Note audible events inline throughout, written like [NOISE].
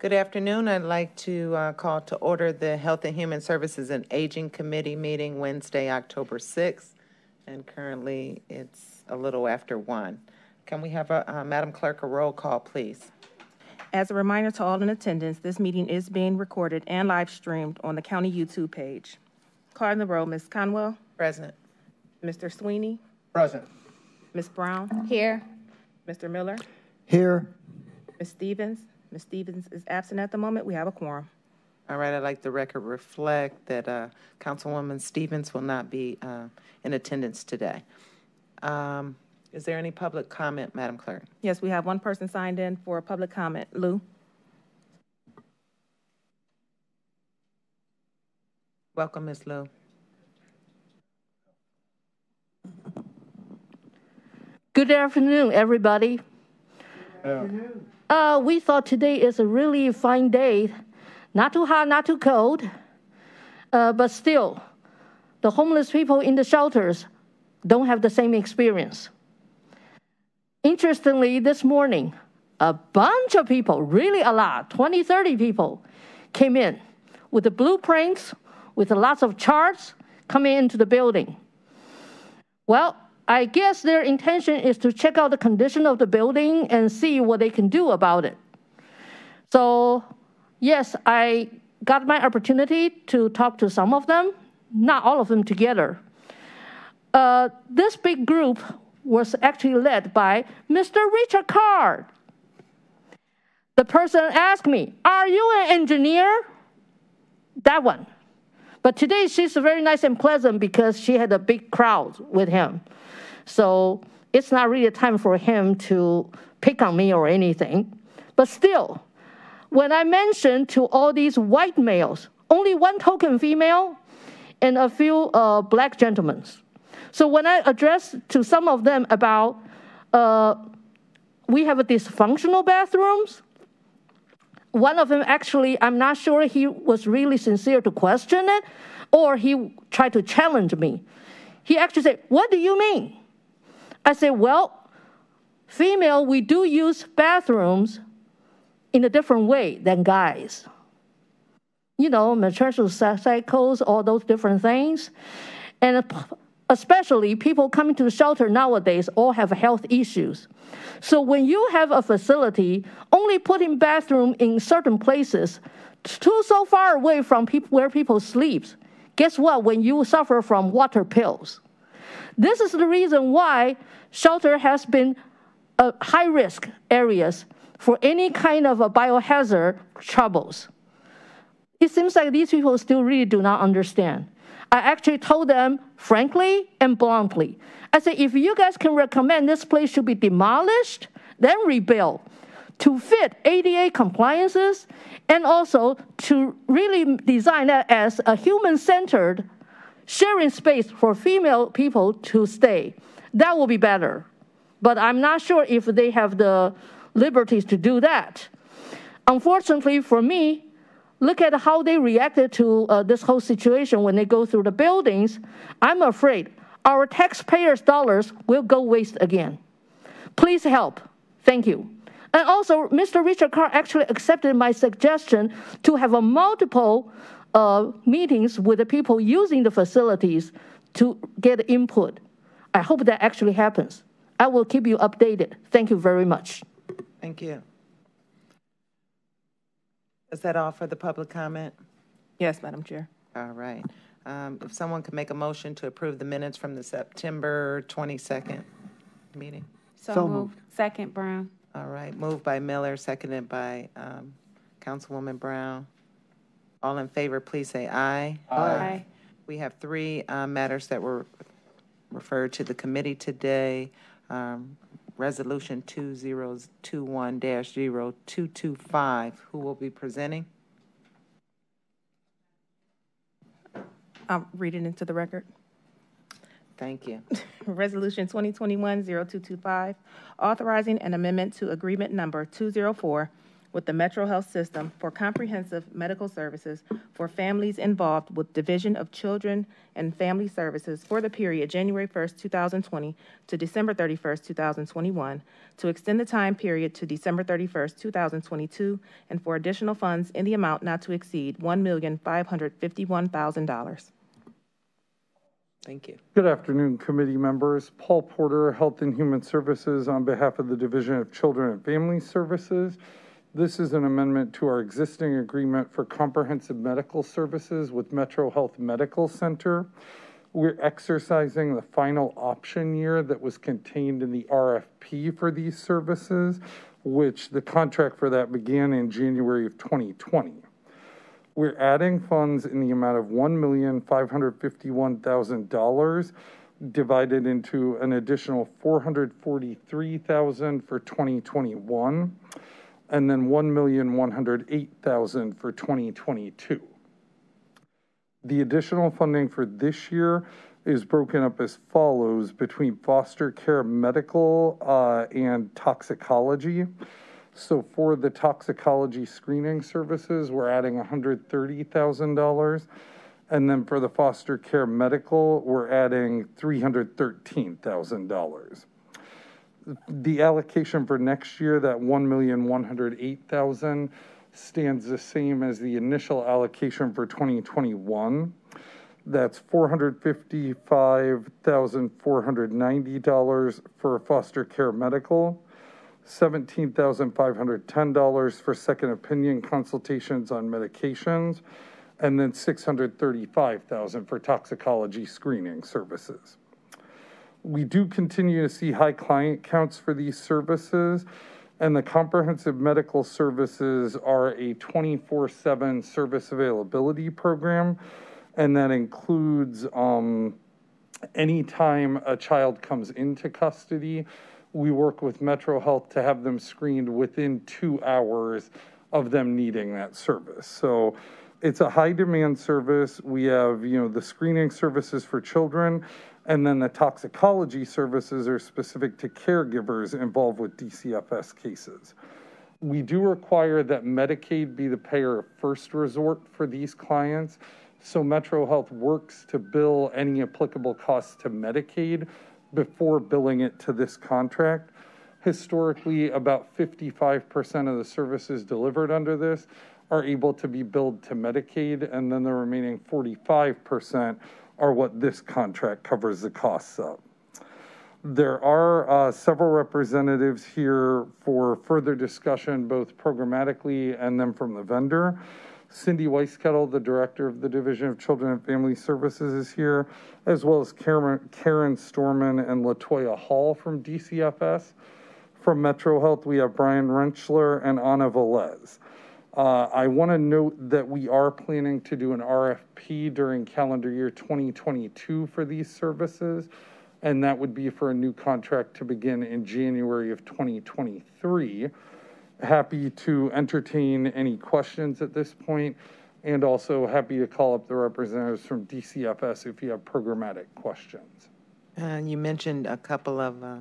Good afternoon. I'd like to uh, call to order the Health and Human Services and Aging Committee meeting Wednesday, October 6th, and currently it's a little after 1. Can we have, a, uh, Madam Clerk, a roll call, please? As a reminder to all in attendance, this meeting is being recorded and live streamed on the county YouTube page. Card Calling the roll, Ms. Conwell, Present. Mr. Sweeney, Present. Ms. Brown, Here. Mr. Miller, Here. Ms. Stevens. Ms. Stevens is absent at the moment. We have a quorum. All right, I'd like the record reflect that uh, Councilwoman Stevens will not be uh, in attendance today. Um, Is there any public comment, Madam Clerk? Yes, we have one person signed in for a public comment. Lou? Welcome, Ms. Lou. Good afternoon, everybody. Uh, we thought today is a really fine day. Not too hot, not too cold. Uh, but still, the homeless people in the shelters don't have the same experience. Interestingly, this morning, a bunch of people, really a lot, 20, 30 people, came in with the blueprints, with lots of charts coming into the building. Well, I guess their intention is to check out the condition of the building and see what they can do about it. So, yes, I got my opportunity to talk to some of them, not all of them together. Uh, this big group was actually led by Mr. Richard Card. The person asked me, Are you an engineer? That one. But today she's very nice and pleasant because she had a big crowd with him. So it's not really a time for him to pick on me or anything. But still, when I mentioned to all these white males, only one token female and a few uh, black gentlemen. So when I addressed to some of them about uh, we have dysfunctional bathrooms, one of them actually, I'm not sure he was really sincere to question it, or he tried to challenge me. He actually said, What do you mean? I said, Well, female, we do use bathrooms in a different way than guys. You know, menstrual cycles, all those different things. And especially people coming to the shelter nowadays all have health issues. So when you have a facility only putting bathroom in certain places, too so far away from people where people sleep, guess what? When you suffer from water pills, this is the reason why shelter has been a high risk areas for any kind of a biohazard troubles. It seems like these people still really do not understand. I actually told them frankly and bluntly. I said, if you guys can recommend this place should be demolished, then rebuild to fit ADA compliances and also to really design it as a human centered sharing space for female people to stay. That will be better. But I'm not sure if they have the liberties to do that. Unfortunately for me, look at how they reacted to uh, this whole situation when they go through the buildings. I'm afraid our taxpayers' dollars will go waste again. Please help. Thank you. And also, Mr. Richard Carr actually accepted my suggestion to have a multiple uh, meetings with the people using the facilities to get input. I hope that actually happens. I will keep you updated. Thank you very much. Thank you. Is that all for the public comment? Yes, Madam Chair. All right. Um, If someone could make a motion to approve the minutes from the September 22nd meeting. So So moved. Second, Brown. All right, moved by Miller, seconded by um, Councilwoman Brown. All in favor, please say aye. Aye. We have three uh, matters that were referred to the committee today. Um, Resolution 2021-0225, who will be presenting? I'll read it into the record. Thank you. [LAUGHS] Resolution 2021-0225, authorizing an amendment to Agreement Number 204 with the Metro Health System for comprehensive medical services for families involved with Division of Children and Family Services for the period January 1st, 2020 to December 31st, 2021, to extend the time period to December 31st, 2022, and for additional funds in the amount not to exceed $1,551,000. Thank you. Good afternoon, committee members. Paul Porter, Health and Human Services, on behalf of the Division of Children and Family Services. This is an amendment to our existing agreement for comprehensive medical services with Metro Health Medical Center. We're exercising the final option year that was contained in the RFP for these services, which the contract for that began in January of 2020. We're adding funds in the amount of $1,551,000 divided into an additional 443,000 for 2021 and then 1,108,000 for 2022. The additional funding for this year is broken up as follows between foster care medical uh, and toxicology. So for the toxicology screening services, we're adding $130,000. And then for the foster care medical, we're adding $313,000. The allocation for next year, that 1,108,000, stands the same as the initial allocation for 2021. That's $455,490 for foster care medical, $17,510 for second opinion consultations on medications, and then 635,000 for toxicology screening services. We do continue to see high client counts for these services, and the comprehensive medical services are a 24 7 service availability program, and that includes um, anytime a child comes into custody we work with Metro Health to have them screened within two hours of them needing that service. So it's a high demand service. We have, you know, the screening services for children, and then the toxicology services are specific to caregivers involved with DCFS cases. We do require that Medicaid be the payer of first resort for these clients. So Metro Health works to bill any applicable costs to Medicaid before billing it to this contract. Historically, about 55% of the services delivered under this are able to be billed to Medicaid, and then the remaining 45% are what this contract covers the costs of. There are uh, several representatives here for further discussion, both programmatically and then from the vendor. Cindy Weiskittel, the director of the Division of Children and Family Services, is here, as well as Karen, Karen Storman and Latoya Hall from DCFS. From Metro Health, we have Brian Rentschler and Anna Velez. Uh, I want to note that we are planning to do an RFP during calendar year 2022 for these services, and that would be for a new contract to begin in January of 2023 happy to entertain any questions at this point, and also happy to call up the representatives from DCFS if you have programmatic questions. And you mentioned a couple of, uh,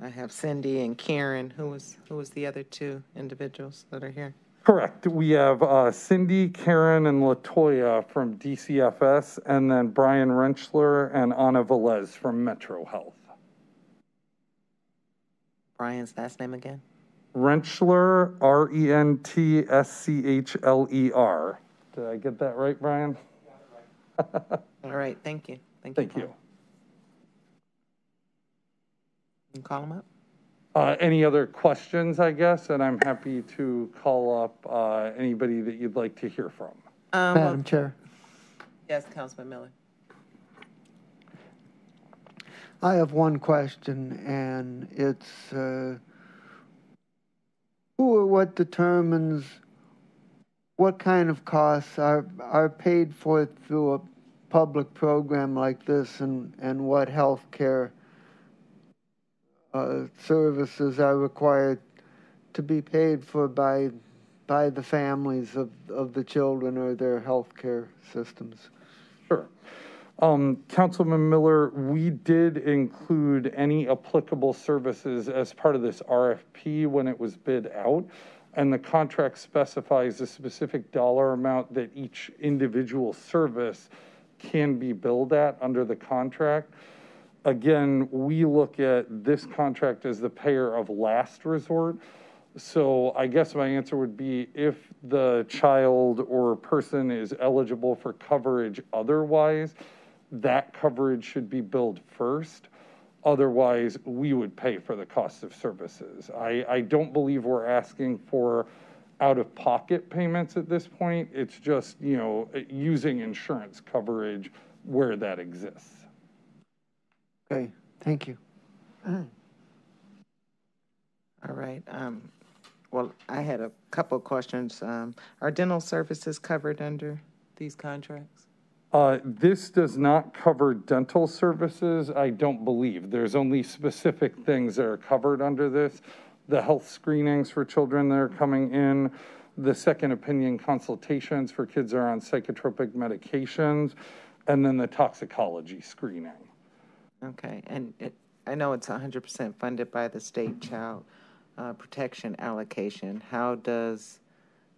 I have Cindy and Karen. Who was, who was the other two individuals that are here? Correct. We have uh, Cindy, Karen, and Latoya from DCFS, and then Brian Rentschler and Anna Velez from Metro Health. Brian's last name again? Rentschler, R E N T S C H L E R. Did I get that right, Brian? [LAUGHS] All right, thank you. Thank you. Thank you. Paul. You can call them up. Uh, any other questions, I guess? And I'm happy to call up uh, anybody that you'd like to hear from. Um, Madam Chair, Yes, Councilman Miller. I have one question, and it's uh, who or what determines what kind of costs are, are paid for through a public program like this and, and what health care uh, services are required to be paid for by, by the families of, of the children or their health care systems? Sure. Um, Councilman Miller, we did include any applicable services as part of this RFP when it was bid out. and the contract specifies a specific dollar amount that each individual service can be billed at under the contract. Again, we look at this contract as the payer of last resort. So I guess my answer would be if the child or person is eligible for coverage otherwise, that coverage should be billed first. Otherwise, we would pay for the cost of services. I, I don't believe we're asking for out-of-pocket payments at this point. It's just, you know, using insurance coverage where that exists. Okay, thank you. All right. Um, well, I had a couple of questions. Um, are dental services covered under these contracts? Uh, this does not cover dental services, I don't believe. There's only specific things that are covered under this. The health screenings for children that are coming in, the second opinion consultations for kids that are on psychotropic medications, and then the toxicology screening. Okay, and it, I know it's hundred percent funded by the state child, uh, protection allocation. How does,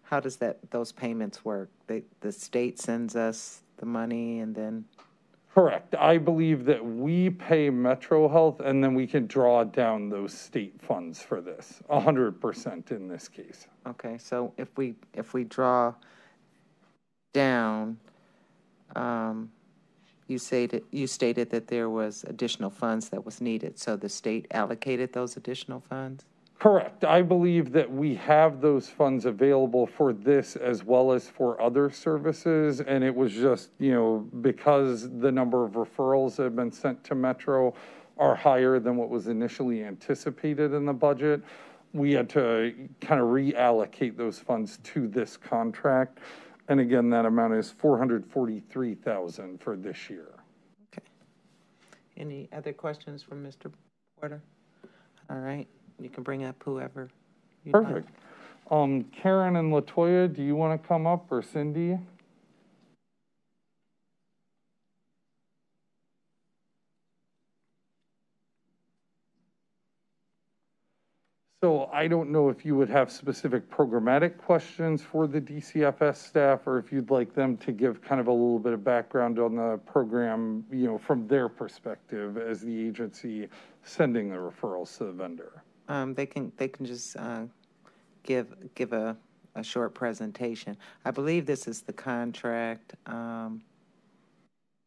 how does that, those payments work? They, the state sends us the money and then, Correct. I believe that we pay Metro Health and then we can draw down those state funds for this, hundred percent in this case. okay, so if we, if we draw down, um, you stated, you stated that there was additional funds that was needed, so the state allocated those additional funds? Correct. I believe that we have those funds available for this as well as for other services. And it was just, you know, because the number of referrals that have been sent to Metro are higher than what was initially anticipated in the budget, we had to kind of reallocate those funds to this contract. And again, that amount is 443,000 for this year. Okay. Any other questions from Mr. Porter? All right, you can bring up whoever. you'd like. Perfect. Um, Karen and Latoya, do you want to come up or Cindy? So I don't know if you would have specific programmatic questions for the DCFS staff or if you'd like them to give kind of a little bit of background on the program, you know, from their perspective as the agency sending the referrals to the vendor. Um, they can, they can just, uh, give, give a, a short presentation. I believe this is the contract, um,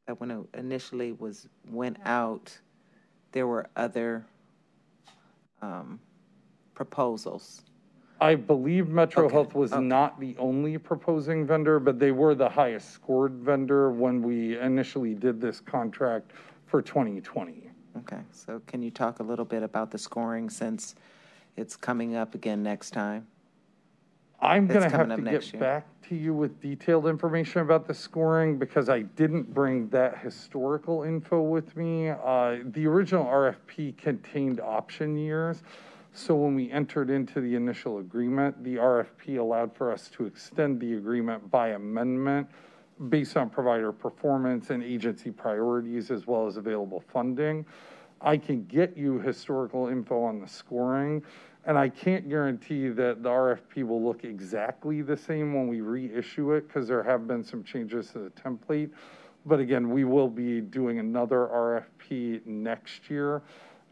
that when it initially was, went out, there were other, um, proposals. I believe Metro Okay, Health was okay. not the only proposing vendor, but they were the highest scored vendor when we initially did this contract for 2020. Okay, so can you talk a little bit about the scoring since it's coming up again next time? I'm It's going to have up to next get year. back to you with detailed information about the scoring because I didn't bring that historical info with me. Uh, The original RFP contained option years. So when we entered into the initial agreement, the RFP allowed for us to extend the agreement by amendment based on provider performance and agency priorities as well as available funding. I can get you historical info on the scoring, and I can't guarantee that the RFP will look exactly the same when we reissue it because there have been some changes to the template. But again, we will be doing another RFP next year,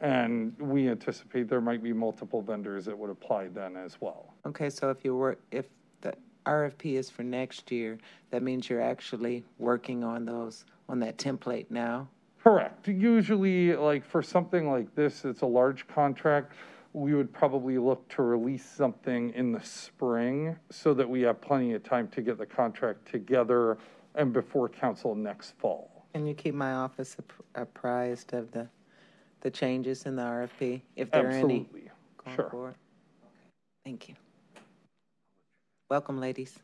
and we anticipate there might be multiple vendors that would apply then as well. Okay, so if you were, if the RFP is for next year, that means you're actually working on those, on that template now? Correct. Usually, like for something like this, it's a large contract. We would probably look to release something in the spring so that we have plenty of time to get the contract together and before council next fall. Can you keep my office app- apprised of the, the changes in the RFP, if there are any? Absolutely. going Sure. forward? Thank you. Welcome, ladies.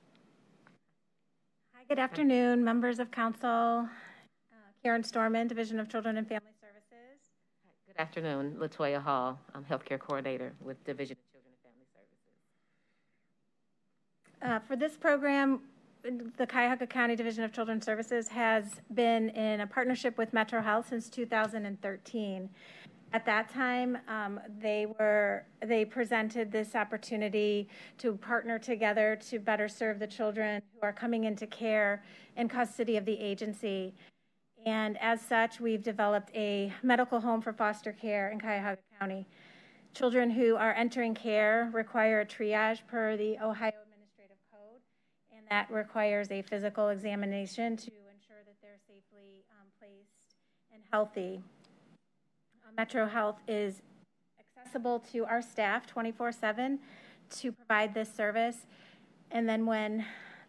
Hi, good afternoon, members of council. Uh, Karen Storman, Division of Children and Family Services. Good afternoon, Latoya Hall. I'm Healthcare Coordinator with Division of Children and Family Services. Uh, For this program, the Cuyahoga County Division of Children's Services has been in a partnership with Metro Health since 2013. At that time, um, they were they presented this opportunity to partner together to better serve the children who are coming into care in custody of the agency. And as such, we've developed a medical home for foster care in Cuyahoga County. Children who are entering care require a triage per the Ohio that requires a physical examination to ensure that they're safely um, placed and healthy. Uh, Metro Health is accessible to our staff 24 7 to provide this service. And then when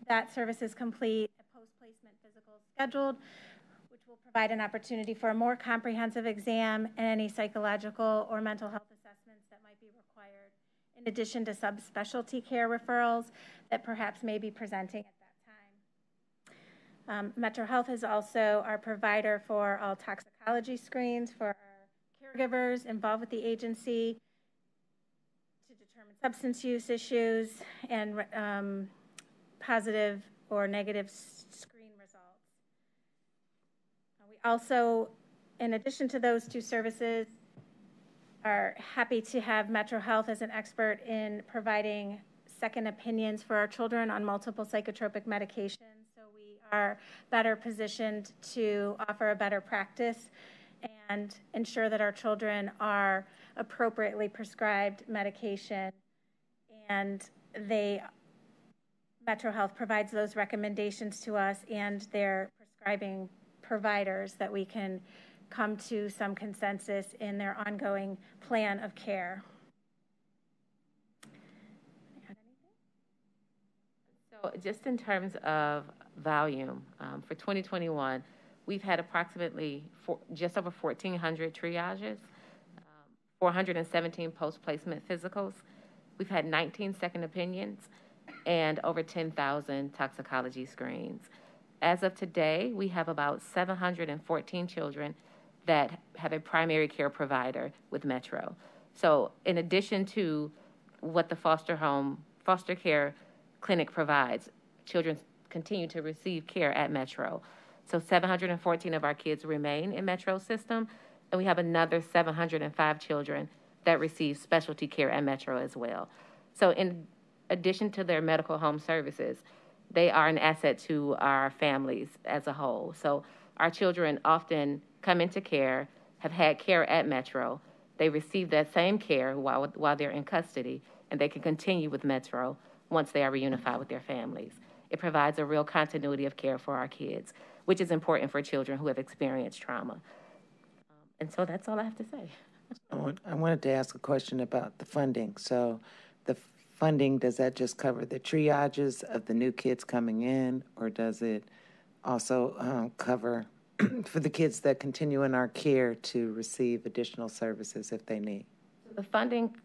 that service is complete, a post placement physical is scheduled, which will provide an opportunity for a more comprehensive exam and any psychological or mental health assessments that might be required, in addition to subspecialty care referrals that perhaps may be presenting at that time. Um, Metro Health is also our provider for all toxicology screens for our caregivers involved with the agency to determine substance use issues and um, positive or negative screen results. Uh, We also, in addition to those two services, are happy to have Metro Health as an expert in providing second opinions for our children on multiple psychotropic medications. So we are better positioned to offer a better practice and ensure that our children are appropriately prescribed medication. And they, Metro Health provides those recommendations to us and their prescribing providers that we can come to some consensus in their ongoing plan of care. So just in terms of volume, um, for 2021, we've had approximately four, just over 1,400 triages, um, 417 post-placement physicals. We've had 19 second opinions and over 10,000 toxicology screens. As of today, we have about 714 children that have a primary care provider with Metro. So, in addition to what the foster home, foster care clinic provides, children continue to receive care at Metro. So, 714 of our kids remain in Metro system, and we have another 705 children that receive specialty care at Metro as well. So, in addition to their medical home services, they are an asset to our families as a whole. So, our children often come into care, have had care at Metro. They receive that same care while, while they're in custody, and they can continue with Metro once they are reunified with their families. It provides a real continuity of care for our kids, which is important for children who have experienced trauma. Um, and so that's all I have to say. I want- I wanted to ask a question about the funding. So the funding, does that just cover the triages of the new kids coming in? Or does it also um, cover [CLEARS THROAT] for the kids that continue in our care to receive additional services if they need? The funding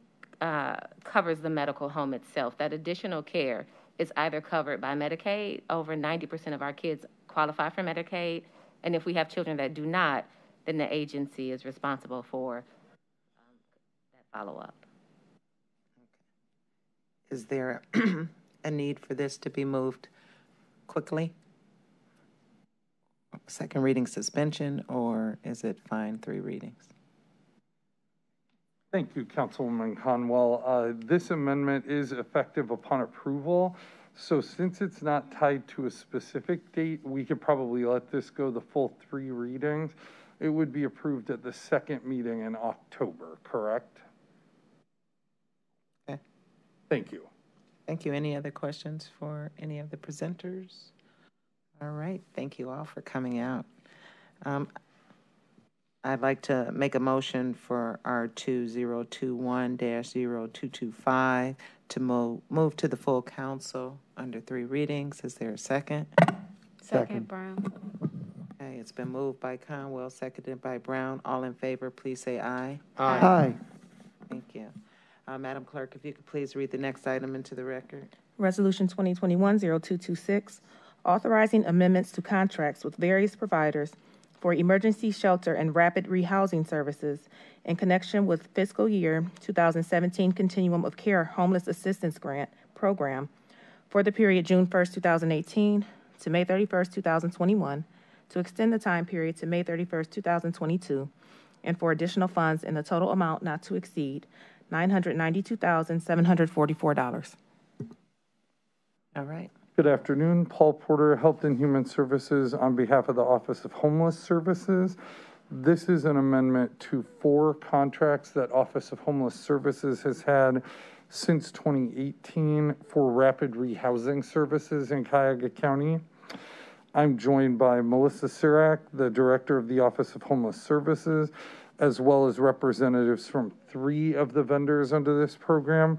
uh, covers the medical home itself. That additional care is either covered by Medicaid. Over 90% of our kids qualify for Medicaid. And if we have children that do not, then the agency is responsible for um, that follow up. Is there [CLEARS THROAT] a need for this to be moved quickly? Second reading suspension, or is it fine, three readings? Thank you, Councilwoman Conwell. Uh, This amendment is effective upon approval. So since it's not tied to a specific date, we could probably let this go the full three readings. It would be approved at the second meeting in October, correct? Okay. Thank you. Thank you. Any other questions for any of the presenters? All right, thank you all for coming out. Um, I'd like to make a motion for R two zero two one 225 to move, move to the full council under three readings. Is there a second? Second. Brown. Okay, it's been moved by Conwell, seconded by Brown. All in favor, please say aye. Aye. Thank you. Uh, Madam Clerk, if you could please read the next item into the record. Resolution 2021-0226, authorizing amendments to contracts with various providers for emergency shelter and rapid rehousing services in connection with fiscal year 2017 Continuum of Care Homeless Assistance Grant Program for the period June 1st, 2018 to May 31st, 2021, to extend the time period to May 31st, 2022, and for additional funds in the total amount not to exceed $992,744. All right. Good afternoon, Paul Porter, Health and Human Services, on behalf of the Office of Homeless Services. This is an amendment to four contracts that Office of Homeless Services has had since 2018 for rapid rehousing services in Cuyahoga County. I'm joined by Melissa Sirak, the Director of the Office of Homeless Services, as well as representatives from three of the vendors under this program.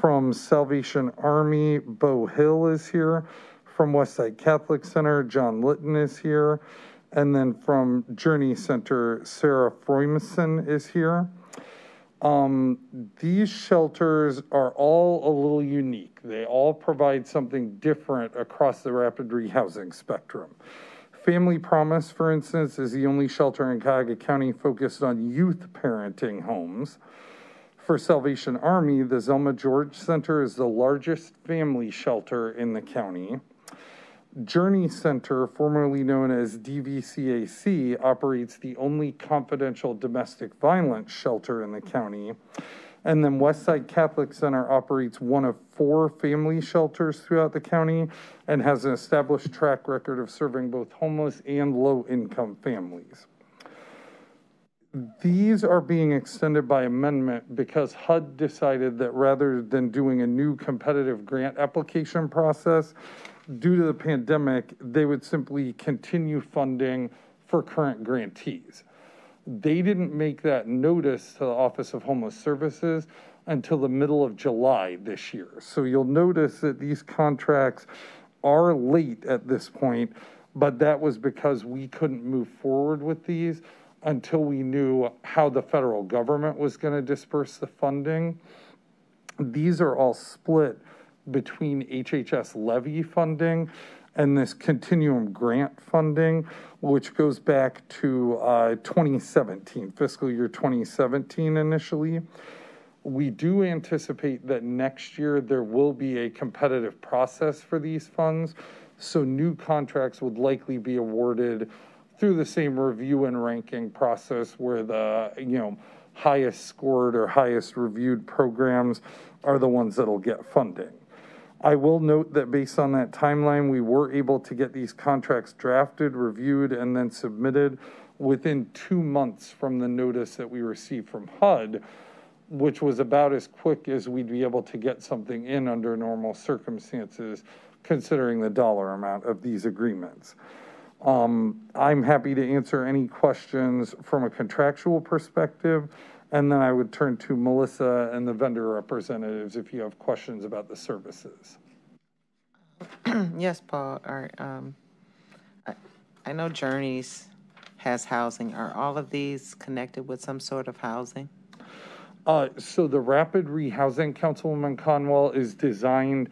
From Salvation Army, Bo Hill is here. From Westside Catholic Center, John Litton is here. And then from Journey Center, Sarah Froimson is here. Um, these shelters are all a little unique. They all provide something different across the rapid rehousing spectrum. Family Promise, for instance, is the only shelter in Cuyahoga County focused on youth parenting homes. For Salvation Army, the Zelma George Center is the largest family shelter in the county. Journey Center, formerly known as DVCAC, operates the only confidential domestic violence shelter in the county. And then Westside Catholic Center operates one of four family shelters throughout the county and has an established track record of serving both homeless and low income families. These are being extended by amendment because HUD decided that rather than doing a new competitive grant application process, due to the pandemic, they would simply continue funding for current grantees. They didn't make that notice to the Office of Homeless Services until the middle of July this year. So you'll notice that these contracts are late at this point, but that was because we couldn't move forward with these until we knew how the federal government was going to disperse the funding. These are all split between HHS levy funding and this continuum grant funding, which goes back to uh, 2017, fiscal year 2017 initially. We do anticipate that next year there will be a competitive process for these funds, so new contracts would likely be awarded through the same review and ranking process where the, you know, highest scored or highest reviewed programs are the ones that'll get funding. I will note that based on that timeline, we were able to get these contracts drafted, reviewed, and then submitted within two months from the notice that we received from HUD, which was about as quick as we'd be able to get something in under normal circumstances, considering the dollar amount of these agreements. Um, I'm happy to answer any questions from a contractual perspective. And then I would turn to Melissa and the vendor representatives if you have questions about the services. [CLEARS THROAT] Yes, Paul, are, um, I, I know Journeys has housing. Are all of these connected with some sort of housing? Uh, so the Rapid Rehousing, Councilwoman Conwell, is designed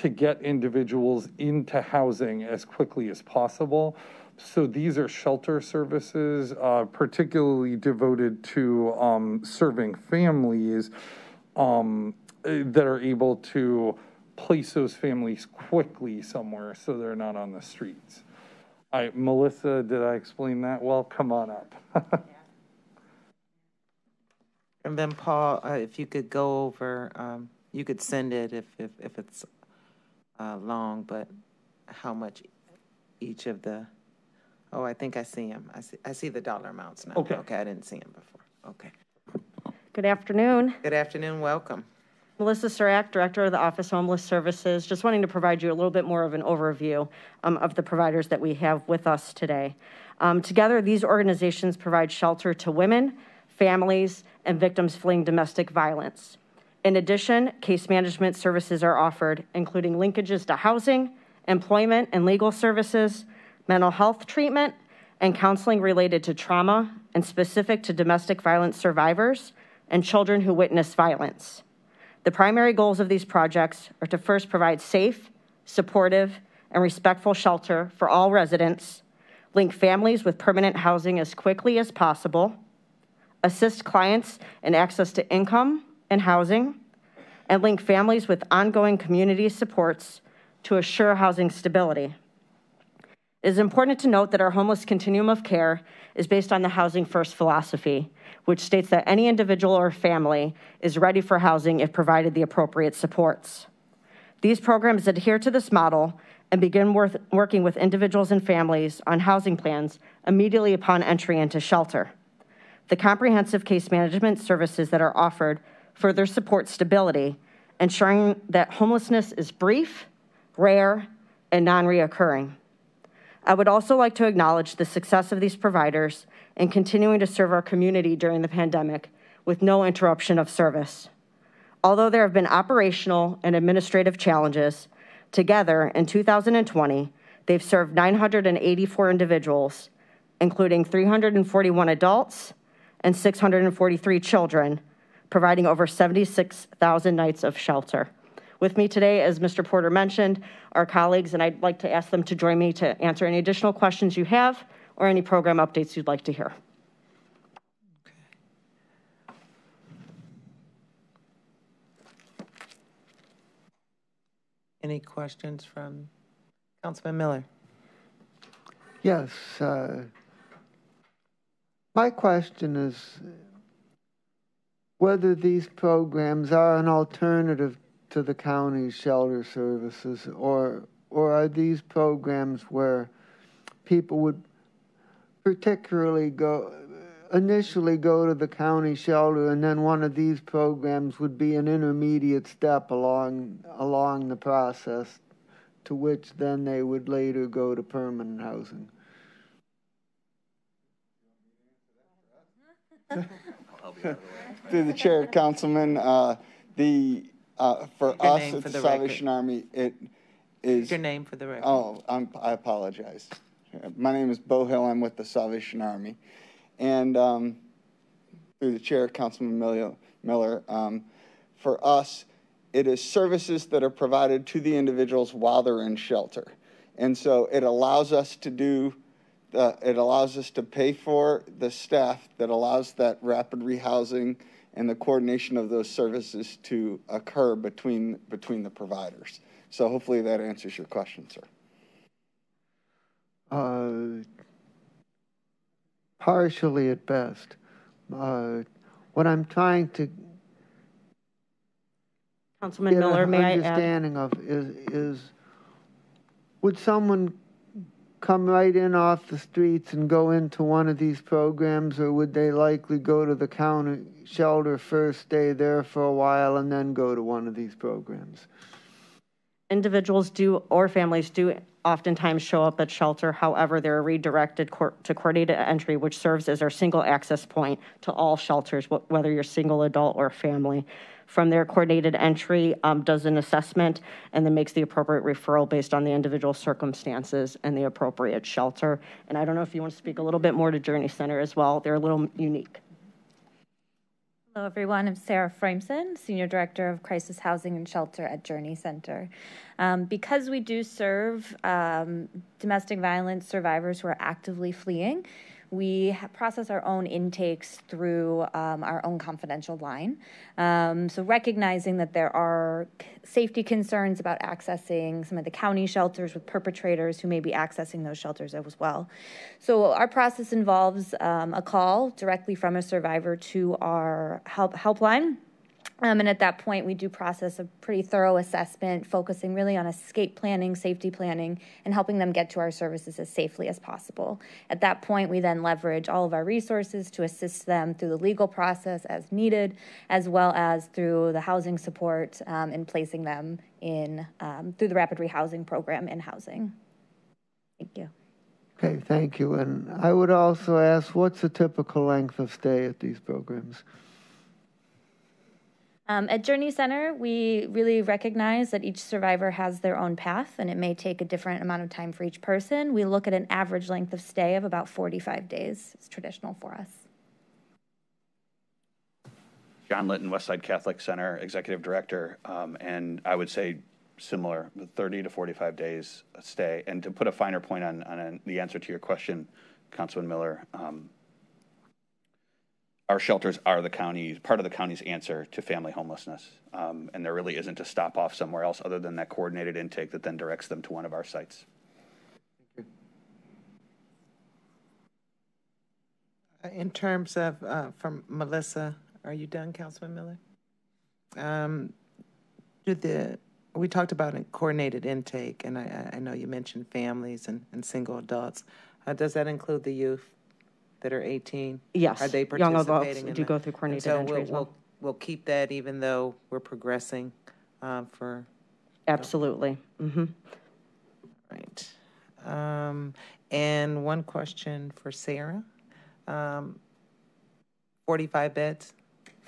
to get individuals into housing as quickly as possible. So these are shelter services, uh, particularly devoted to um, serving families um, that are able to place those families quickly somewhere so they're not on the streets. I, Melissa, did I explain that well? Come on up. [LAUGHS] And then Paul, uh, if you could go over, um, you could send it if, if, if it's, uh, long, but how much each of the, oh, I think I see him. I see, I see the dollar amounts now. Okay. Okay, I didn't see him before. Okay. Good afternoon. Good afternoon, welcome. Melissa Sirak, Director of the Office Homeless Services. Just wanting to provide you a little bit more of an overview um, of the providers that we have with us today. Um, together, these organizations provide shelter to women, families, and victims fleeing domestic violence. In addition, case management services are offered, including linkages to housing, employment and legal services, mental health treatment, and counseling related to trauma and specific to domestic violence survivors and children who witness violence. The primary goals of these projects are to first provide safe, supportive, and respectful shelter for all residents, link families with permanent housing as quickly as possible, assist clients in access to income and housing, and link families with ongoing community supports to assure housing stability. It is important to note that our homeless continuum of care is based on the Housing First philosophy, which states that any individual or family is ready for housing if provided the appropriate supports. These programs adhere to this model and begin worth, working with individuals and families on housing plans immediately upon entry into shelter. The comprehensive case management services that are offered further support stability, ensuring that homelessness is brief, rare, and non reoccurring. I would also like to acknowledge the success of these providers in continuing to serve our community during the pandemic with no interruption of service. Although there have been operational and administrative challenges, together in 2020, they've served 984 individuals, including 341 adults and 643 children, providing over 76,000 nights of shelter. With me today, as Mr. Porter mentioned, our colleagues, and I'd like to ask them to join me to answer any additional questions you have or any program updates you'd like to hear. Any questions from Councilman Miller? Yes. Uh, my question is whether these programs are an alternative to the county's shelter services, or or are these programs where people would particularly go initially go to the county shelter and then one of these programs would be an intermediate step along along the process to which then they would later go to permanent housing [LAUGHS] [LAUGHS] through the chair councilman uh, the uh, for Your us name at for the, the Salvation Army, it is. Your name for the record. Oh, I'm, I apologize. My name is Bo Hill. I'm with the Salvation Army, and um, through the chair, Councilman Miller, Miller um, for us, it is services that are provided to the individuals while they're in shelter, and so it allows us to do. Uh, it allows us to pay for the staff that allows that rapid rehousing and the coordination of those services to occur between between the providers. So hopefully that answers your question, sir. Uh, partially at best. Uh, what I'm trying to Councilman get Miller, an may I add? understanding of is is would someone come right in off the streets and go into one of these programs, or would they likely go to the county shelter first, stay there for a while, and then go to one of these programs? Individuals do, or families do oftentimes show up at shelter. However, they're redirected to coordinated entry, which serves as our single access point to all shelters, whether you're single adult or family. From their coordinated entry, um, does an assessment and then makes the appropriate referral based on the individual circumstances and the appropriate shelter. And I don't know if you want to speak a little bit more to Journey Center as well. They're a little unique. Hello, everyone. I'm Sarah Frameson, Senior Director of Crisis Housing and Shelter at Journey Center. Um, because we do serve um, domestic violence survivors who are actively fleeing, we process our own intakes through um, our own confidential line. Um, so, recognizing that there are safety concerns about accessing some of the county shelters with perpetrators who may be accessing those shelters as well. So, our process involves um, a call directly from a survivor to our help helpline um, and at that point, we do process a pretty thorough assessment, focusing really on escape planning, safety planning, and helping them get to our services as safely as possible. At that point, we then leverage all of our resources to assist them through the legal process as needed, as well as through the housing support um, and placing them in um, through the rapid rehousing program in housing. Thank you. Okay, thank you. And I would also ask, what's the typical length of stay at these programs? Um, at Journey Center, we really recognize that each survivor has their own path and it may take a different amount of time for each person. We look at an average length of stay of about 45 days. It's traditional for us. John Litton, Westside Catholic Center Executive Director, um, and I would say similar, 30 to 45 days stay. And to put a finer point on, on the answer to your question, Councilman Miller, um, our shelters are the county part of the county's answer to family homelessness, um, and there really isn't a stop off somewhere else other than that coordinated intake that then directs them to one of our sites. Thank you. In terms of uh, from Melissa, are you done, Councilman Miller? Um, the we talked about coordinated intake, and I, I know you mentioned families and, and single adults. Uh, does that include the youth? That are 18? Yes, Are they young adults participating in do that? go through And coordinated so entry we'll- as well. we'll- We'll keep that even though we're progressing uh, for, Absolutely. hmm right. Um, And one question for Sarah. Um, 45 beds?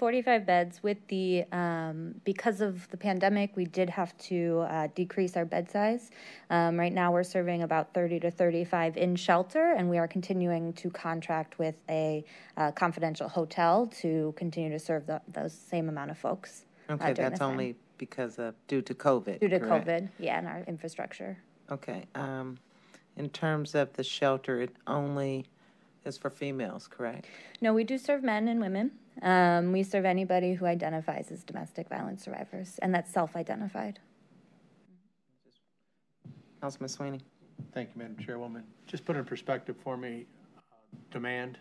45 beds with the, um, because of the pandemic, we did have to uh, decrease our bed size. Um, right now, we're serving about 30 to 35 in shelter, and we are continuing to contract with a uh, confidential hotel to continue to serve the, those same amount of folks. uh, Okay, that's only because of, due to COVID, Due to correct? COVID, yeah, and our infrastructure. Okay, um, in terms of the shelter, it only is for females, correct? No, we do serve men and women. Um, we serve anybody who identifies as domestic violence survivors, and that's self identified. Councilman Sweeney? Thank you, Madam Chairwoman. Just put in perspective for me, uh, demand,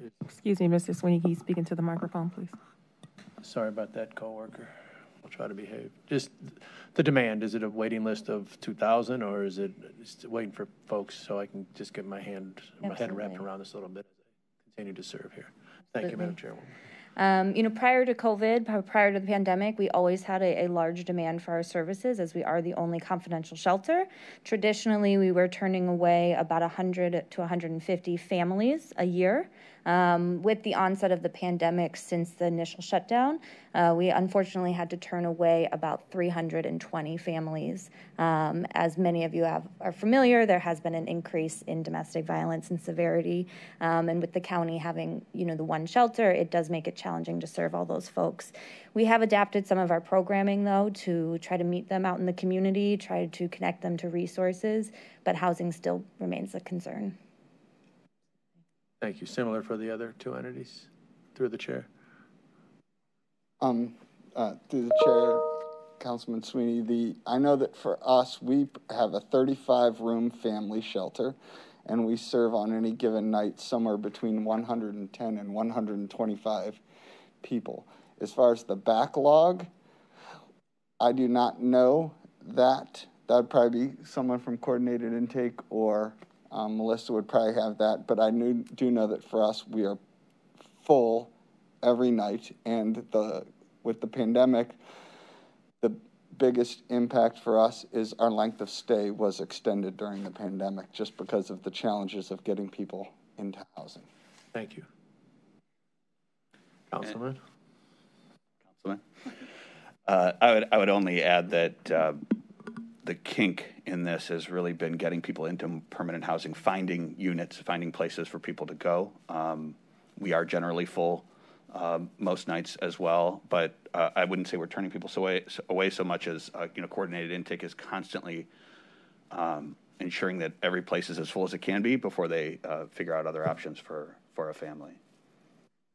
is- Excuse me, Mr. Sweeney, can you speak into the microphone, please? sorry about that, coworker. We'll try to behave. Just the demand, is it a waiting list of 2,000 or is it just waiting for folks so I can just get my hand, my head wrapped around this a little bit as I continue to serve here? Thank you, Madam Chairwoman. Um, you know, prior to COVID, prior to the pandemic, we always had a, a large demand for our services as we are the only confidential shelter. Traditionally, we were turning away about 100 to 150 families a year. Um, with the onset of the pandemic since the initial shutdown, uh, we unfortunately had to turn away about 320 families. Um, as many of you have, are familiar, there has been an increase in domestic violence and severity, um, and with the county having, you know, the one shelter, it does make it challenging to serve all those folks. We have adapted some of our programming though to try to meet them out in the community, try to connect them to resources, but housing still remains a concern. Thank you. Similar for the other two entities, through the chair. Um, uh, through the chair, Councilman Sweeney, the, I know that for us, we have a thirty-five room family shelter, and we serve on any given night somewhere between one hundred and ten and one hundred and twenty-five people. As far as the backlog, I do not know that. That'd probably be someone from coordinated intake or, um, Melissa would probably have that, but I knew, do know that for us, we are full every night. And the with the pandemic, the biggest impact for us is our length of stay was extended during the pandemic, just because of the challenges of getting people into housing. Thank you. Councilman? Councilman? Uh, I would, I would only add that uh, the kink in this has really been getting people into permanent housing, finding units, finding places for people to go. Um, We are generally full um, most nights as well, but uh, I wouldn't say we're turning people so away, so- away so much as, uh, you know, coordinated intake is constantly um, ensuring that every place is as full as it can be before they uh, figure out other options for, for a family.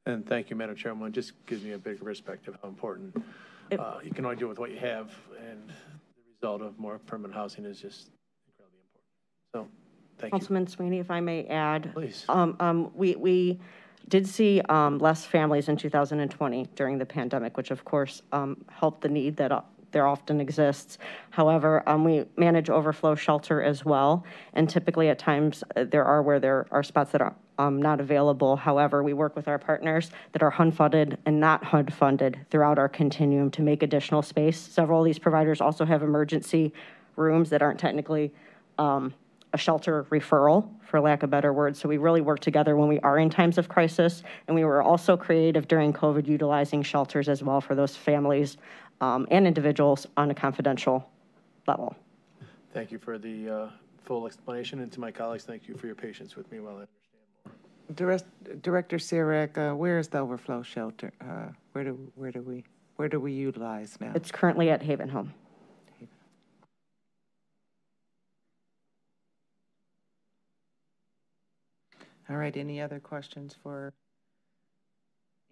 And thank you, Madam Chairwoman. Just gives me a bigger perspective how important, uh, you can only do with what you have, and the result of more permanent housing is just incredibly important. So, thank you. Councilman Sweeney, if I may add. Please. Um, um, we, we did see, um, less families in 2020 during the pandemic, which of course, um, helped the need that uh, there often exists. However, um, we manage overflow shelter as well, and typically at times, uh, there are where there are spots that are, um, not available. However, we work with our partners that are HUD-funded and not HUD-funded throughout our continuum to make additional space. Several of these providers also have emergency rooms that aren't technically, um, a shelter referral, for lack of better words. So we really work together when we are in times of crisis. And we were also creative during COVID, utilizing shelters as well for those families um, and individuals on a confidential level. Thank you for the uh, full explanation, and to my colleagues, thank you for your patience with me while I. Direct- Director Sirak, uh, where is the overflow shelter? Uh, Where do, where do we, where do we utilize now? It's currently at Haven Home. All right, any other questions for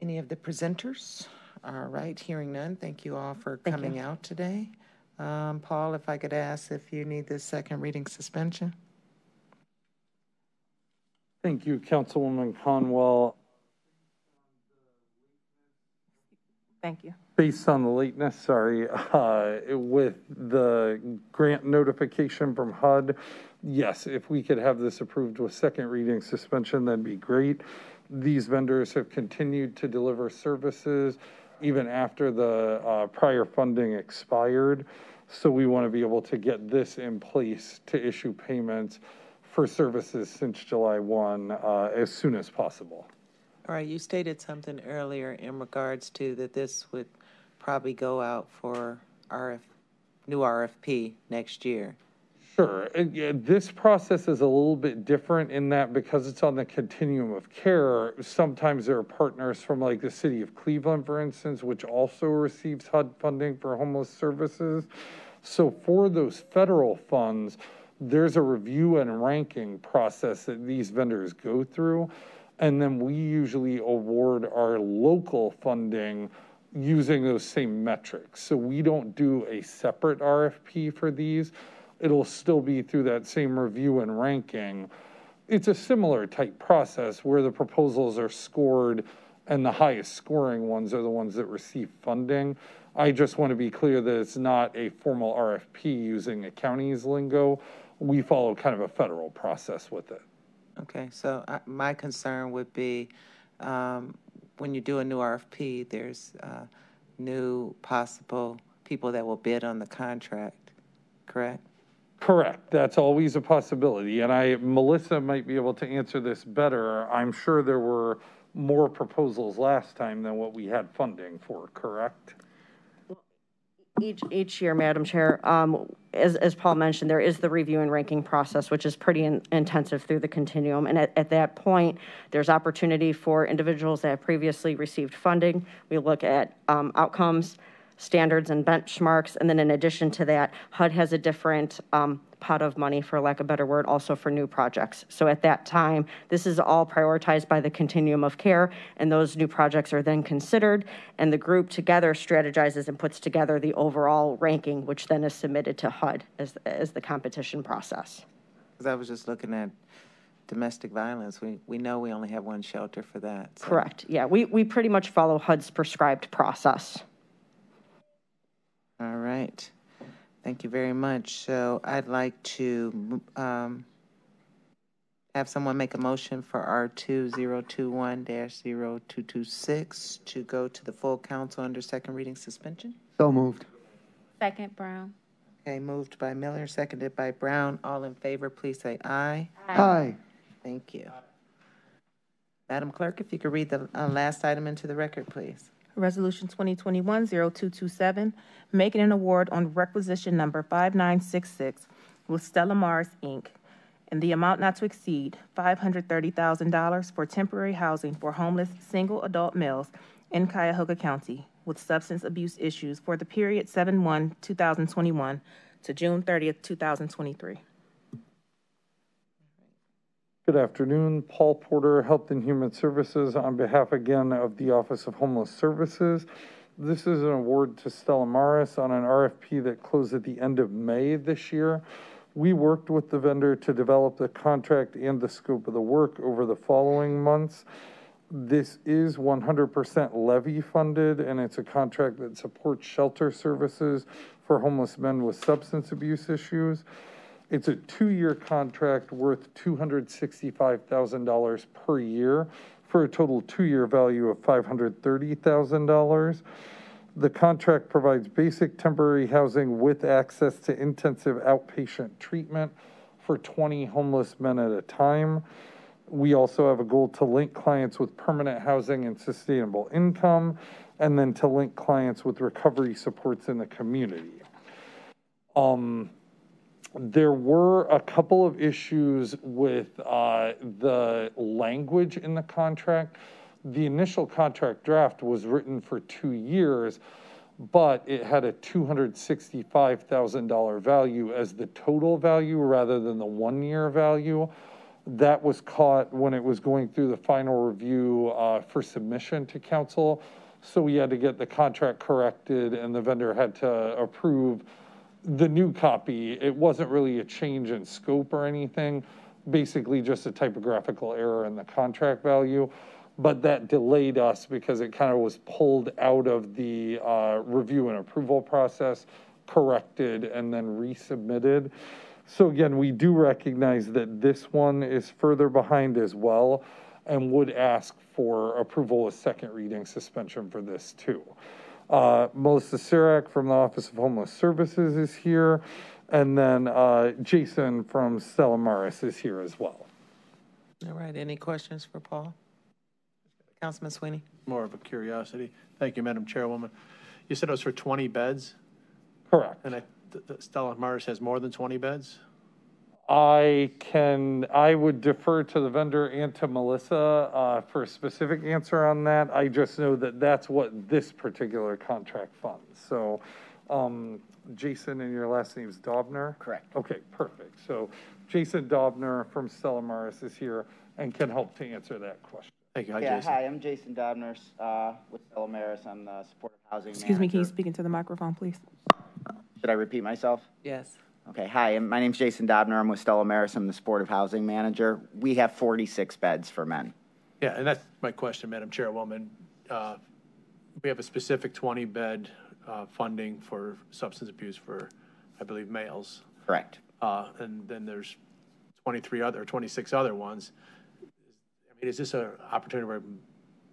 any of the presenters? All right, hearing none, thank you all for Thank you. coming out today. Um, Paul, if I could ask if you need this second reading suspension? Thank you, Councilwoman Conwell. Thank you. Based on the lateness, sorry, uh, with the grant notification from HUD, yes, if we could have this approved with second reading suspension, that'd be great. These vendors have continued to deliver services even after the uh, prior funding expired. So we want to be able to get this in place to issue payments for services since July 1 uh, as soon as possible. All right, you stated something earlier in regards to that this would probably go out for RF, new RFP next year. Sure. And, yeah, this process is a little bit different in that because it's on the continuum of care, sometimes there are partners from like the city of Cleveland, for instance, which also receives HUD funding for homeless services. So for those federal funds, there's a review and ranking process that these vendors go through. And then we usually award our local funding using those same metrics. So we don't do a separate RFP for these. It'll still be through that same review and ranking. It's a similar type process where the proposals are scored and the highest scoring ones are the ones that receive funding. I just want to be clear that it's not a formal RFP using a county's lingo. We follow kind of a federal process with it. Okay, so I, my concern would be um, when you do a new RFP, there's uh, new possible people that will bid on the contract, correct? Correct. That's always a possibility. And I, Melissa might be able to answer this better. I'm sure there were more proposals last time than what we had funding for, correct? Each, each year, Madam Chair, um, as, as Paul mentioned, there is the review and ranking process, which is pretty in, intensive through the continuum. And at, at that point, there's opportunity for individuals that have previously received funding. We look at um, outcomes, standards, and benchmarks. And then in addition to that, HUD has a different um, pot of money, for lack of a better word, also for new projects. So at that time, this is all prioritized by the continuum of care, and those new projects are then considered, and the group together strategizes and puts together the overall ranking, which then is submitted to HUD as, as the competition process. Because I was just looking at domestic violence. We, we know we only have one shelter for that. so- Correct, yeah, we, we pretty much follow HUD's prescribed process. All right. Thank you very much. So I'd like to um, have someone make a motion for R two zero two one 226 to go to the full council under second reading suspension. So moved. Second, Brown. Okay, moved by Miller, seconded by Brown. All in favor, please say aye. Aye. Thank you. Madam Clerk, if you could read the uh, last item into the record, please. Resolution 2021-0227, making an award on requisition number 5966 with Stella Maris, Inc., in the amount not to exceed $530,000 for temporary housing for homeless single adult males in Cuyahoga County with substance abuse issues for the period 7/1/2021 to June 30th, 2023. Good afternoon, Paul Porter, Health and Human Services, on behalf again of the Office of Homeless Services. This is an award to Stella Maris on an RFP that closed at the end of May this year. We worked with the vendor to develop the contract and the scope of the work over the following months. This is 100% levy funded, and it's a contract that supports shelter services for homeless men with substance abuse issues. It's a two-year contract worth $265,000 per year for a total two-year value of $530,000. The contract provides basic temporary housing with access to intensive outpatient treatment for 20 homeless men at a time. We also have a goal to link clients with permanent housing and sustainable income, and then to link clients with recovery supports in the community. Um, there were a couple of issues with uh, the language in the contract. The initial contract draft was written for two years, but it had a $265,000 value as the total value rather than the one year value. That was caught when it was going through the final review uh, for submission to council. So we had to get the contract corrected, and the vendor had to approve the new copy, it wasn't really a change in scope or anything. basically just a typographical error in the contract value. But that delayed us because it kind of was pulled out of the uh, review and approval process, corrected, and then resubmitted. So again, we do recognize that this one is further behind as well and would ask for approval of second reading suspension for this too. Uh, Melissa Sirak from the Office of Homeless Services is here. And then uh, Jason from Stella Maris is here as well. All right, any questions for Paul? Councilman Sweeney? More of a curiosity. Thank you, Madam Chairwoman. You said it was for 20 beds, Correct. and I, th- th- Stella Maris has more than 20 beds? I can, I would defer to the vendor and to Melissa uh, for a specific answer on that. I just know that that's what this particular contract funds. So, um, Jason, and your last name is Dobner? Correct. Okay, perfect. So Jason Dobner from Stella Maris is here and can help to answer that question. Thank you. Hi, Yeah, Jason. hi, I'm Jason Dobner, uh, with Stella Maris. I'm the supportive housing Excuse me, can you speak into the microphone, please? Should I repeat myself? Yes. Okay, hi, my name's Jason Dobner. I'm with Stella Maris. I'm the supportive housing manager. We have 46 beds for men. Yeah, and that's my question, Madam Chairwoman. Uh, We have a specific 20-bed funding for substance abuse for, I believe, males. Correct. Uh, And then there's 23 other, 26 other ones. I mean, is this an opportunity where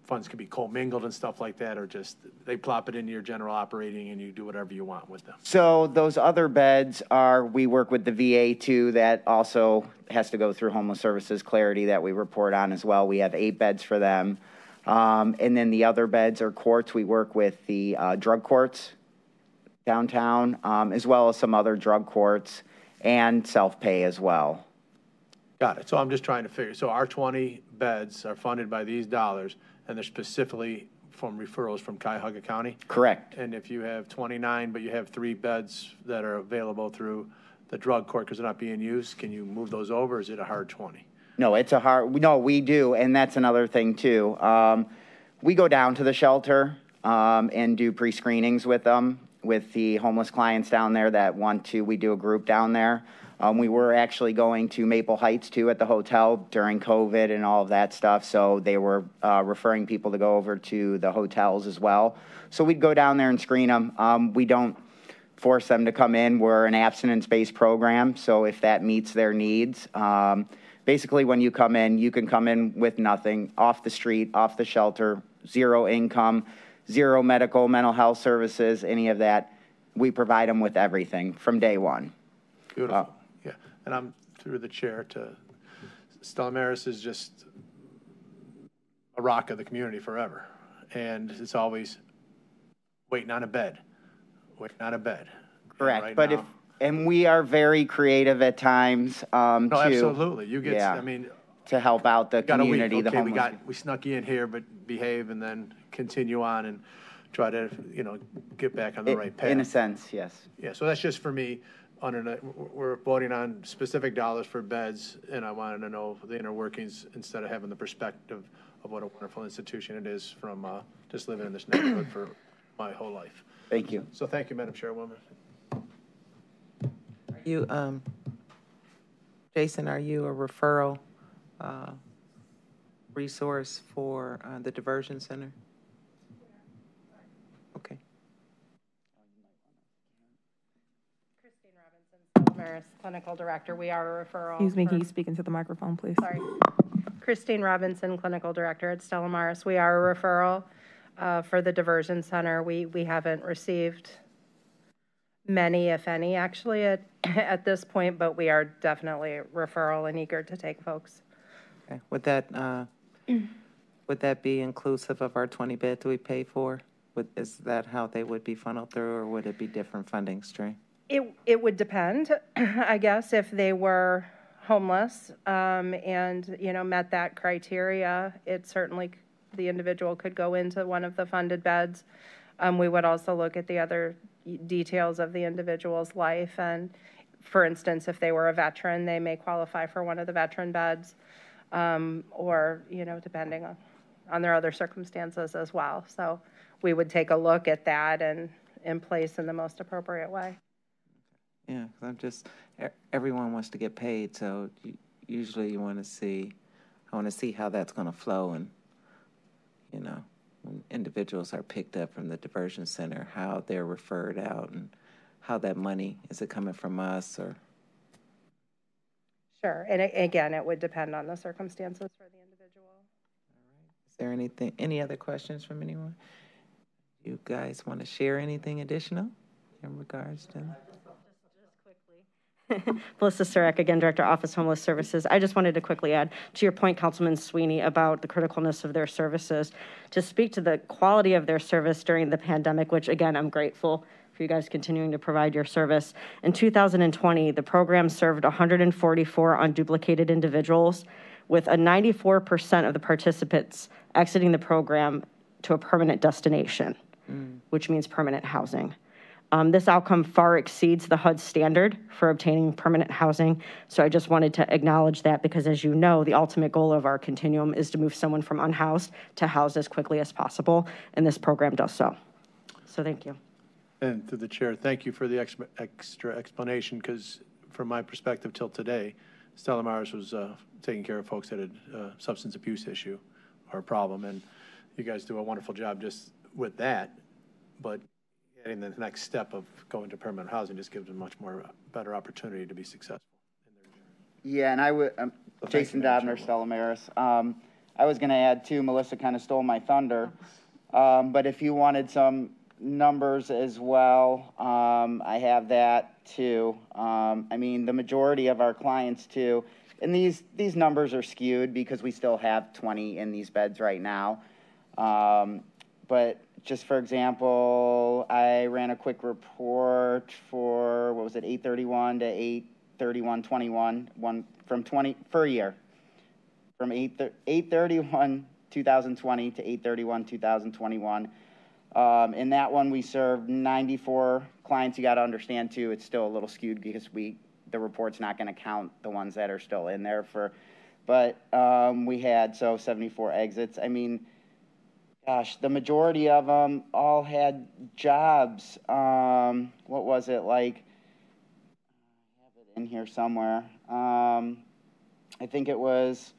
funds could be commingled and stuff like that, or just they plop it into your general operating and you do whatever you want with them? So those other beds are, we work with the VA too, that also has to go through homeless services clarity that we report on as well. We have eight beds for them. Um, and then the other beds are courts. We work with the uh, drug courts downtown, um, as well as some other drug courts and self-pay as well. Got it. So I'm just trying to figure, so our 20 beds are funded by these dollars, and they're specifically from referrals from Cuyahoga County? Correct. And if you have 29, but you have three beds that are available through the drug court because they're not being used, can you move those over, or is it a hard 20? No, it's a hard, no, we do, and that's another thing too. Um, we go down to the shelter, um, and do pre-screenings with them, with the homeless clients down there that want to, we do a group down there. Um, we were actually going to Maple Heights too at the hotel during COVID and all of that stuff, so they were, uh, referring people to go over to the hotels as well. So we'd go down there and screen them. Um, we don't, force them to come in. We're an abstinence-based program, so if that meets their needs, um, basically when you come in, you can come in with nothing, off the street, off the shelter, zero income, zero medical, mental health services, any of that. We provide them with everything from day one. Beautiful, yeah. And I'm through the chair to, Stella Maris is just a rock of the community forever. And it's always waiting on a bed, waiting on a bed. Correct, right but if, and we are very creative at times, um, No, too. absolutely. You get, Yeah. I mean, To help out the got a week, community, the okay, we got, we snuck you in here, but behave and then continue on and try to, you know, get back on the right path. In a sense, yes. Yeah, so that's just for me, under the, we're voting on specific dollars for beds, and I wanted to know the inner workings instead of having the perspective of what a wonderful institution it is from, uh, just living in this neighborhood for my whole life. Thank you. So thank you, Madam Chairwoman. Are You, um, Jason, are you a referral, uh, resource for, uh, the diversion center? Okay. Maris, Clinical Director. We are a referral. Excuse me, for- can you speak into the microphone, please? Sorry. Christine Robinson, Clinical Director at Stella Maris. We are a referral uh, for the diversion center. We, we haven't received many, if any, actually, at, [LAUGHS] at this point, but we are definitely a referral and eager to take folks. Okay, would that, uh, [CLEARS THROAT] would that be inclusive of our twenty beds we pay for? Would, is that how they would be funneled through, or would it be different funding stream? It, it would depend, [CLEARS THROAT] I guess, if they were homeless um, and, you know, met that criteria. It certainly, the individual could go into one of the funded beds. Um, We would also look at the other details of the individual's life. And for instance, if they were a veteran, they may qualify for one of the veteran beds. um, Or, you know, depending on, on their other circumstances as well. So we would take a look at that and in place in the most appropriate way. Yeah, 'cause I'm just, everyone wants to get paid, so usually you want to see, I want to see how that's going to flow and, you know, when individuals are picked up from the diversion center, how they're referred out and how that money, is it coming from us or? Sure, and again, it would depend on the circumstances for the individual. All right. Is there anything, any other questions from anyone? You guys want to share anything additional in regards to? [LAUGHS] Melissa Sirak, again, Director, Office Homeless Services. I just wanted to quickly add to your point, Councilman Sweeney, about the criticalness of their services, to speak to the quality of their service during the pandemic, which again, I'm grateful for you guys continuing to provide your service. In 2020, the program served 144 unduplicated individuals, with a 94% of the participants exiting the program to a permanent destination, mm. which means permanent housing. Um, this outcome far exceeds the HUD standard for obtaining permanent housing. So I just wanted to acknowledge that because, as you know, the ultimate goal of our continuum is to move someone from unhoused to housed as quickly as possible, and this program does so. So thank you. And through the chair, thank you for the ex- extra explanation, because from my perspective till today, Stella Maris was uh, taking care of folks that had a substance abuse issue or a problem, and you guys do a wonderful job just with that, but getting the next step of going to permanent housing just gives them much more, better opportunity to be successful. Yeah, and I would, um, Jason Dobner, Stella Maris. Um, I was gonna add too, Melissa kind of stole my thunder. Um, but if you wanted some numbers as well, um, I have that too. Um, I mean, the majority of our clients too, and these, these numbers are skewed because we still have twenty in these beds right now. Um, but just for example, I ran a quick report for, what was it, eight thirty-one to eight thirty-one twenty-one, one, from twenty, for a year. From eight, eight thirty-one, two thousand twenty to eight thirty-one, two thousand twenty-one. Um, in that one, we served ninety-four clients. You gotta understand too, it's still a little skewed because we, the report's not gonna count the ones that are still in there for, but, um, we had, so seventy-four exits. I mean, gosh, the majority of them all had jobs. Um, what was it like? I have it in here somewhere. Um, I think it was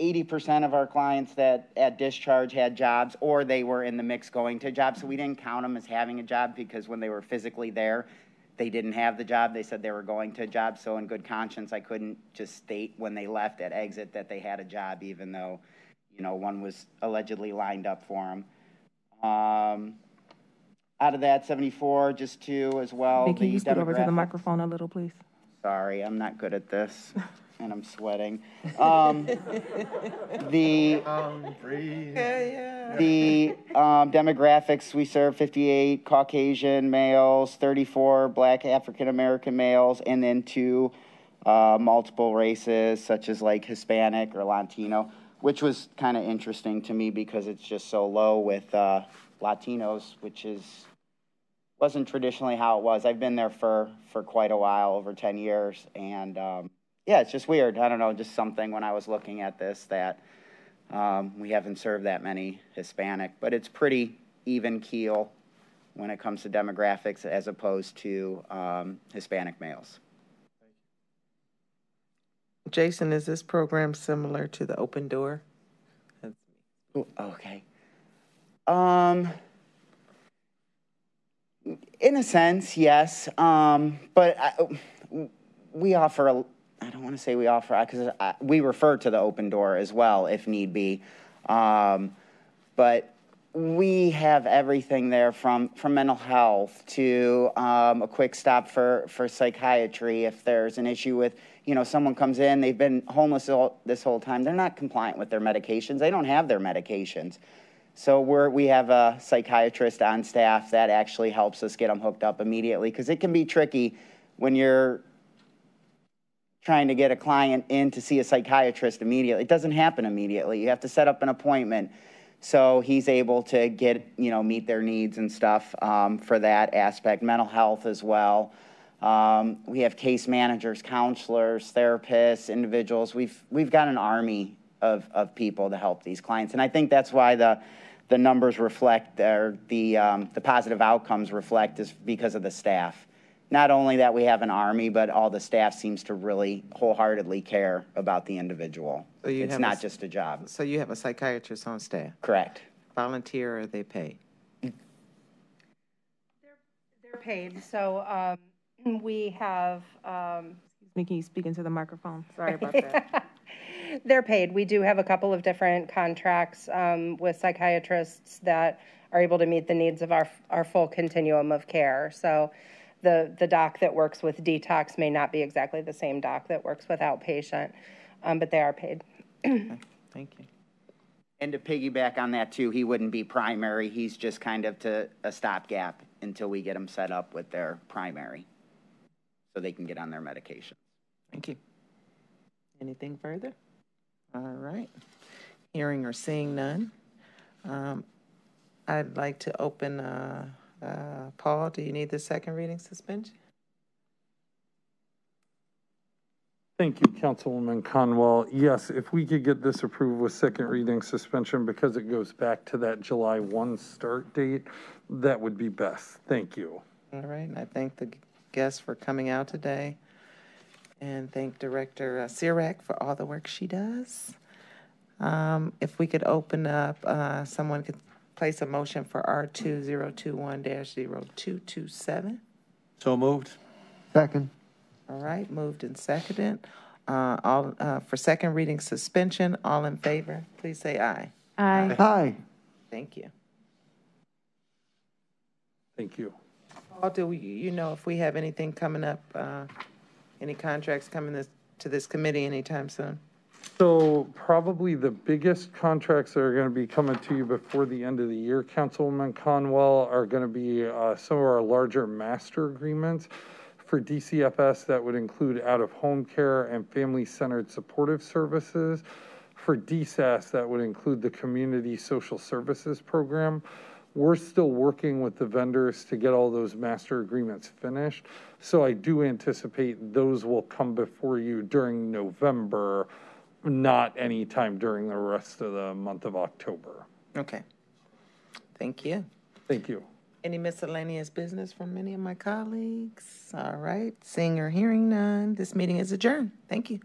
80% of our clients that at discharge had jobs or they were in the mix going to jobs. So we didn't count them as having a job because when they were physically there, they didn't have the job. They said they were going to a job. So in good conscience, I couldn't just state when they left at exit that they had a job, even though, you know, one was allegedly lined up for him. Um, out of that, 74, just two as well. Can you The over to the microphone a little, please? Sorry, I'm not good at this, [LAUGHS] and I'm sweating. Um, the the um, demographics we serve 58 Caucasian males, 34 Black African American males, and then two uh, multiple races such as like Hispanic or Latino, which was kind of interesting to me because it's just so low with uh, Latinos, which is wasn't traditionally how it was. I've been there for for quite a while, over 10 years, and um, yeah, it's just weird. I don't know, just something when I was looking at this that um, we haven't served that many Hispanic, but it's pretty even keel when it comes to demographics as opposed to um, Hispanic males. Jason, is this program similar to the Open Door? Okay. Um, in a sense, yes. Um, but I, we offer, a, I don't want to say we offer, because we refer to the open door as well if need be. Um, but we have everything there from, from mental health to um, a quick stop for, for psychiatry. If there's an issue with, you know, someone comes in, they've been homeless all, this whole time, they're not compliant with their medications, they don't have their medications. So we're, we have a psychiatrist on staff that actually helps us get them hooked up immediately because it can be tricky when you're trying to get a client in to see a psychiatrist immediately. It doesn't happen immediately. You have to set up an appointment. So he's able to get, you know, meet their needs and stuff um, for that aspect. Mental health as well. Um, we have case managers, counselors, therapists, individuals. We've we've got an army of, of people to help these clients, and I think that's why the the numbers reflect or the um, the positive outcomes reflect is because of the staff not only that we have an army, but all the staff seems to really wholeheartedly care about the individual. So you It's have not s- just a job. So you have a psychiatrist on staff? Correct. Volunteer or are they paid? They're paid, so um, we have, um, Excuse me, can you speak into the microphone? Sorry about [LAUGHS] that. they're paid. We do have a couple of different contracts um, with psychiatrists that are able to meet the needs of our, our full continuum of care. So the, the doc that works with detox may not be exactly the same doc that works with outpatient, um, but they are paid. Thank you. And to piggyback on that too, he wouldn't be primary. He's just kind of to a stopgap until we get him set up with their primary, so they can get on their medication. Thank you. Anything further? All right. Hearing or seeing none. Um, I'd like to open, uh, uh, Paul, do you need the second reading suspension? Thank you, Councilwoman Conwell. Yes, if we could get this approved with second reading suspension because it goes back to that July 1 start date, that would be best. Thank you. All right, and I thank the guests for coming out today. And thank Director uh, Sirak for all the work she does. Um, if we could open up, uh, someone could place a motion for R two zero two one dash zero two two seven. So moved. Second. All right, moved and seconded. Uh, all, uh, for second reading suspension, all in favor, please say aye. Aye. Aye. Thank you. Thank you. Paul, do we- you know if we have anything coming up, uh, any contracts coming this, to this committee anytime soon? So probably the biggest contracts that are going to be coming to you before the end of the year, Councilwoman Conwell, are going to be uh, some of our larger master agreements. For DCFS, that would include out-of-home care and family-centered supportive services. For DSAS, that would include the Community Social Services Program. We're still working with the vendors to get all those master agreements finished. So I do anticipate those will come before you during November, not anytime during the rest of the month of October. Okay. Thank you. Thank you. Any miscellaneous business from any of my colleagues? All right, seeing or hearing none, this meeting is adjourned. Thank you.